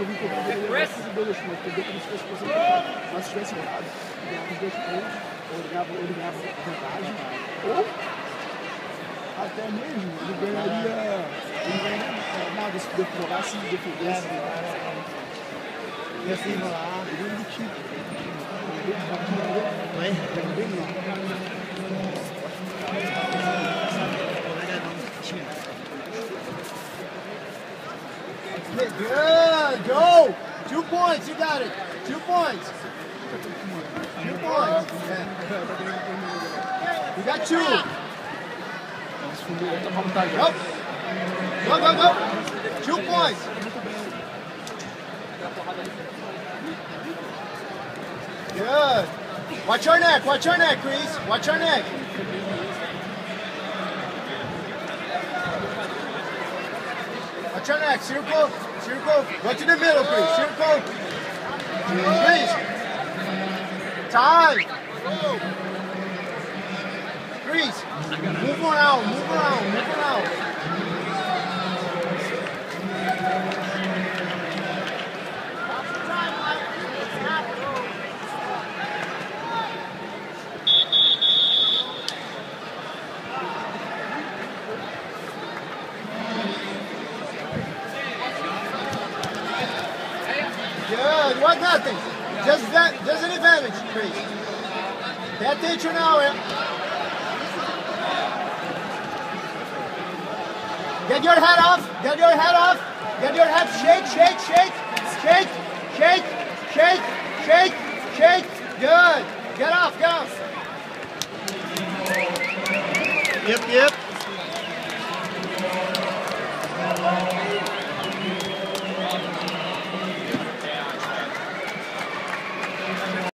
eu vim cuidar dele agora com dois lançamentos, entendeu? Como se fosse você Mas se tivesse errado, ganhava os dois pontos, ou ele ganhava, ele ganhava vantagem, ou até mesmo ele ganharia, ele ganharia nada se jogasse e defendesse. E assim, lá, ele é do tipo. Não é? Também não. Good, go! Two points, you got it. Two points. Two points. Yeah. You got two. Go. Go, go, go. Two points. Good. Watch your neck, watch your neck, Chris. Watch your neck. Neck, circle, circle. Go to the middle, please. Circle. please. Time. Chris. Move around, move around, move around. Want nothing. Just that. Just an advantage, Chris. Pay attention now? Get your head off. Get your head off. Get your head. Shake, shake, shake, shake, shake, shake, shake, shake. Good. Get off. Get off. Yep, yep.